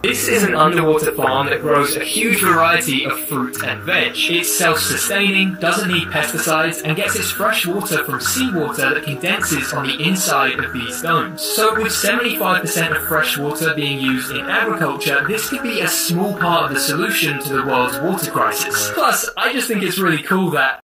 This is an underwater farm that grows a huge variety of fruit and veg. It's self-sustaining, doesn't need pesticides, and gets its fresh water from seawater that condenses on the inside of these domes. So with 75% of fresh water being used in agriculture, this could be a small part of the solution to the world's water crisis. Plus, I just think it's really cool that